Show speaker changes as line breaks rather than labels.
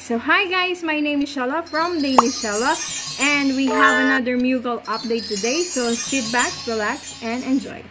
So hi guys, my name is Ciela from Daily Ciela, and we have another MewGulf update today. So sit back, relax and enjoy.